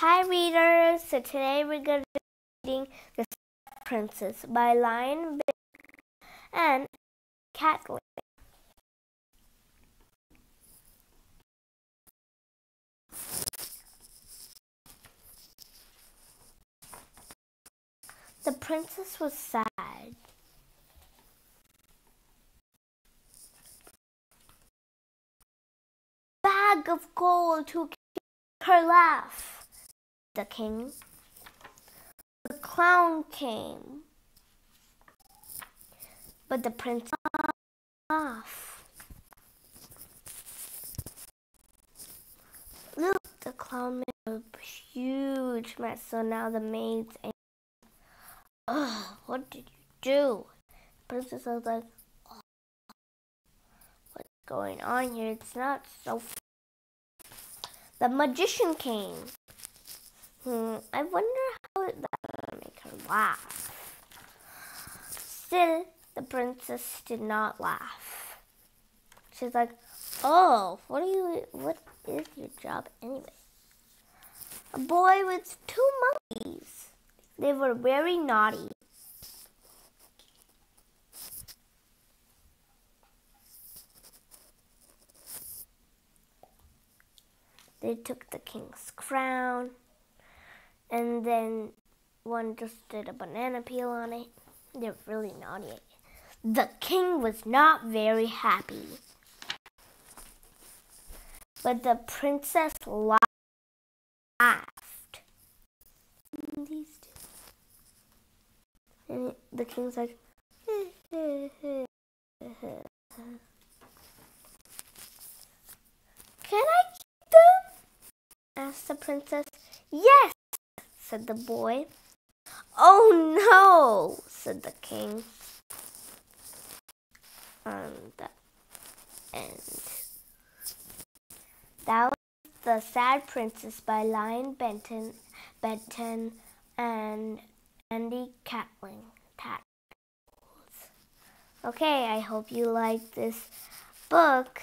Hi readers, so today we're going to be reading The Princess by Lynne and Kathleen. The princess was sad. Bag of gold to her laugh. The king. The clown came. But the prince laughed. Look, the clown made a huge mess, so now the maids and Ugh, what did you do? The princess was like, what's going on here? It's not so the magician came. Hmm, I wonder how that would make her laugh. Still, the princess did not laugh. She's like, "Oh, what are you? What is your job anyway?" A boy with two monkeys. They were very naughty. They took the king's crown, and then one just did a banana peel on it. They're really naughty. The king was not very happy. But the princess laughed. These two. And the king's like, Can I keep them? asked the princess. Yes, said the boy. Oh no, said the king. And. That was The Sad Princess by Lynne Benton, Benton and Andy Catling. Okay, I hope you like this book.